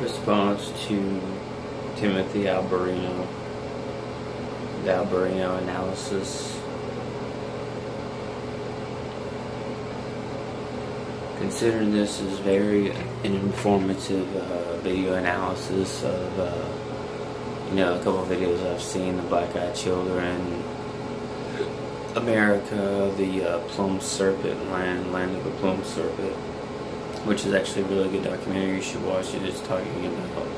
response to Timothy Alberino, the Alberino analysis. Considering this is very an informative uh, video analysis of, uh, you know, a couple videos I've seen, the Black Eyed Children, America, the uh, Plum Serpent Land, Land of the Plum Serpent, which is actually a really good documentary. You should watch it. It's talking about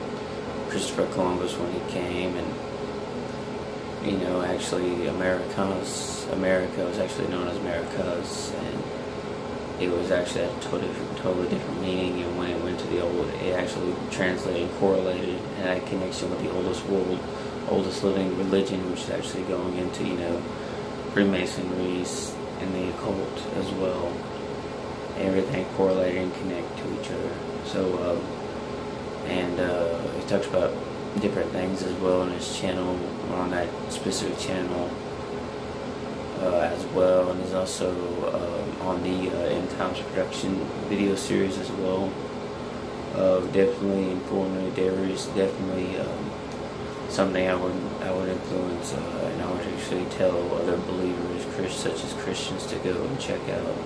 Christopher Columbus when he came, and you know, actually, Americas, America was actually known as Americas, and it was actually a totally different, totally different meaning. And when it went to the old, it actually translated and correlated and had a connection with the oldest world, oldest living religion, which is actually going into you know Freemasonry and the occult as well. Everything correlated and connect to each other. So, um, and uh, he talks about different things as well on his channel, on that specific channel uh, as well. And he's also um, on the uh, End Times production video series as well. Uh, definitely informative. There is definitely um, something I would I would influence uh, and I would actually tell other believers, such as Christians, to go and check out.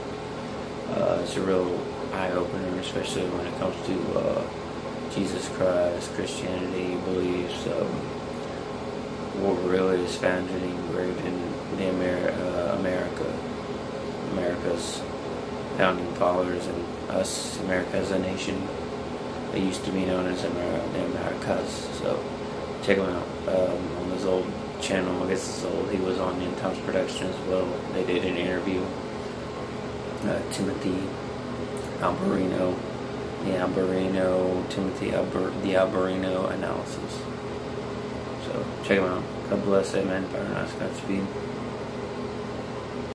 Uh, it's a real eye opener, especially when it comes to uh, Jesus Christ, Christianity, beliefs. Um, what really is founded and engraved in the Amer- uh, America, America's founding fathers, and us, America as a nation. It used to be known as America, the Americas. So check him out um, on his old channel. I guess it's old. He was on End Times Production as well. They did an interview. Uh, Timothy Alberino, the Alberino, Timothy Alber, the Alberino analysis. So check him out. God bless. Amen. Paradise. Godspeed.